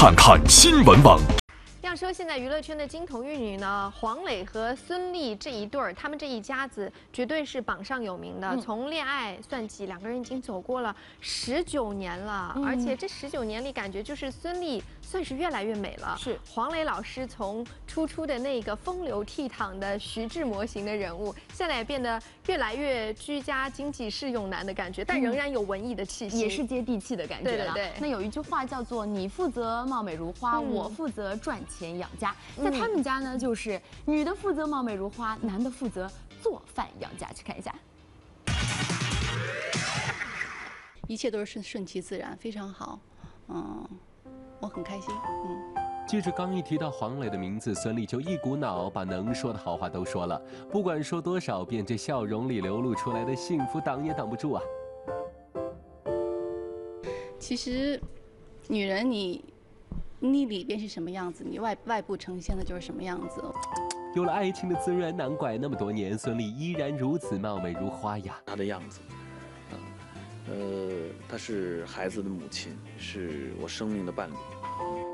看看新闻网。要说现在娱乐圈的金童玉女呢，黄磊和孙俪这一对儿，他们这一家子绝对是榜上有名的。从恋爱算起，两个人已经走过了十九年了，而且这十九年里，感觉就是孙俪算是越来越美了。是黄磊老师从初出的那个风流倜傥的徐志摩型的人物，现在也变得越来越居家经济适用男的感觉，但仍然有文艺的气息，也是接地气的感觉。对对对。那有一句话叫做“你负责貌美如花，我负责赚钱”。钱养家，在他们家呢，就是女的负责貌美如花，男的负责做饭养家。去看一下，一切都是顺顺其自然，非常好。嗯，我很开心。嗯，记者刚一提到黄磊的名字，孙俪就一股脑把能说的好话都说了，不管说多少遍，这笑容里流露出来的幸福挡也挡不住啊。其实，女人你。你里边是什么样子，你外外部呈现的就是什么样子。有了爱情的滋润，难怪那么多年孙俪依然如此貌美如花呀。她的样子，啊，呃，她是孩子的母亲，是我生命的伴侣。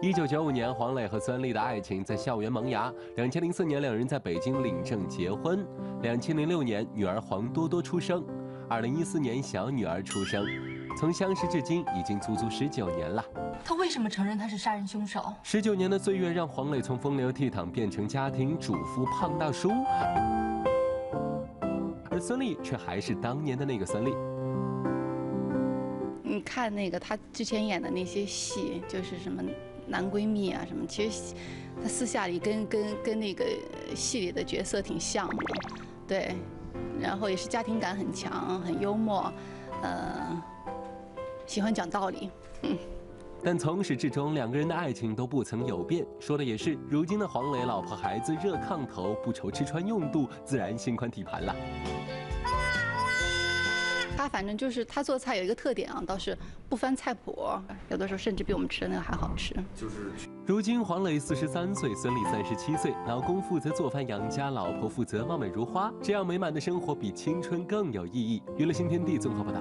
一九九五年，黄磊和孙俪的爱情在校园萌芽。两千零四年，两人在北京领证结婚。两千零六年，女儿黄多多出生。二零一四年，小女儿出生。从相识至今，已经足足十九年了。他为什么承认他是杀人凶手？十九年的岁月让黄磊从风流倜傥变成家庭主妇胖大叔，而孙俪却还是当年的那个孙俪。你看那个他之前演的那些戏，就是什么男闺蜜啊什么，其实他私下里跟跟跟那个戏里的角色挺像的，对，然后也是家庭感很强，很幽默，呃。喜欢讲道理，嗯，但从始至终两个人的爱情都不曾有变。说的也是，如今的黄磊，老婆孩子热炕头，不愁吃穿用度，自然心宽体盘了。他反正就是他做菜有一个特点啊，倒是不翻菜谱，有的时候甚至比我们吃的那个还好吃。就是，如今黄磊四十三岁，孙俪三十七岁，老公负责做饭养家，老婆负责貌美如花，这样美满的生活比青春更有意义。娱乐新天地综合报道。